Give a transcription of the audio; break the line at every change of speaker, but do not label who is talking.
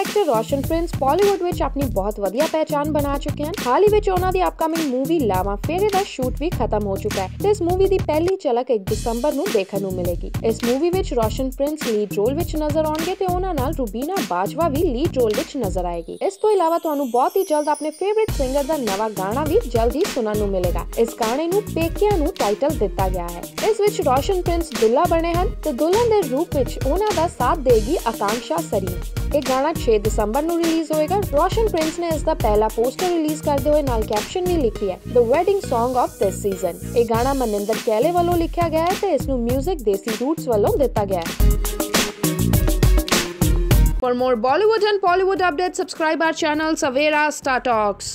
Actor ਰੋਸ਼ਨ Prince Bollywood ਵਿੱਚ ਆਪਣੀ ਬਹੁਤ ਵਧੀਆ ਪਹਿਚਾਨ ਬਣਾ ਚੁੱਕੇ ਹਨ। ਹਾਲ ਹੀ ਵਿੱਚ ਉਹਨਾਂ ਦੀ ਅਪਕਮਿੰਗ ਮੂਵੀ ਲਾਵਾ ਫੇਰੇ ਦਾ ਸ਼ੂਟ ਵੀ ਖਤਮ ਹੋ ਚੁੱਕਾ ਹੈ। ਤੇ ਇਸ ਮੂਵੀ ਦੀ ਪਹਿਲੀ ਝਲਕ 1 ਦਸੰਬਰ ਨੂੰ ਦੇਖਣ ਨੂੰ ਮਿਲੇਗੀ। ਇਸ ਮੂਵੀ ਵਿੱਚ ਰੋਸ਼ਨ ਪ੍ਰਿੰਸ ਲੀਡ ਰੋਲ ਵਿੱਚ ਨਜ਼ਰ ਆਉਣਗੇ ਤੇ ਉਹਨਾਂ ਨਾਲ ਰੂਬੀਨਾ ਬਾਜਵਾ ਵੀ ਲੀਡ ਰੋਲ ਵਿੱਚ ਨਜ਼ਰ ਆਏਗੀ। ਇਸ ਤੋਂ ਇਲਾਵਾ ਤੁਹਾਨੂੰ ਬਹੁਤ ਹੀ ਜਲਦ ਆਪਣੇ ਫੇਵਰਿਟ ਸਿੰਗਰ ਦਾ ਨਵਾਂ ਗਾਣਾ ਵੀ ਜਲਦੀ ਸੁਣਨ ਨੂੰ ਮਿਲੇਗਾ। ਇਸ ਗਾਣੇ ਨੂੰ ਪੇਕਿਆਂ ਨੂੰ ਟਾਈਟਲ ਦਿੱਤਾ ਗਿਆ ਹੈ। ਇਸ ਵਿੱਚ ਰੋਸ਼ਨ ਪ੍ਰਿੰਸ ਦੁੱਲਾ ਬਣੇ ਹਨ ਤੇ ਦੁਲਹਨ ਦੇ ਰੂਪ ਵਿੱਚ ਉਹਨਾਂ ਦਾ ਸਾਥ ਦੇਗੀ ਆਕਾਂਸ਼ਾ ਸਰੀਨ। ਇਹ ਗਾਣਾ 6 ਦਸੰਬਰ ਨੂੰ ਰਿਲੀਜ਼ ਹੋਏਗਾ। ਰੋਸ਼ਨ ਪ੍ਰਿੰਸ ਨੇ ਇਸ ਦਾ ਪਹਿਲਾ ਪੋਸਟਰ ਰਿਲੀਜ਼ ਕਰਦੇ ਹੋਏ ਨਾਲ ਕੈਪਸ਼ਨ ਵੀ ਲਿਖੀ ਹੈ। The wedding Song of this season ਇਹ ਗਾਣਾ ਮਨਿੰਦਰ ਕੈਲੇ ਵੱਲੋਂ ਲਿਖਿਆ ਗਿਆ ਹੈ ਤੇ ਇਸ ਨੂੰ 뮤직 ਦੇਸੀ ਰੂਟਸ ਵੱਲੋਂ ਦਿੱਤਾ ਗਿਆ ਹੈ। For more Bollywood and Bollywood updates, subscribe our channel Savera Star Talks.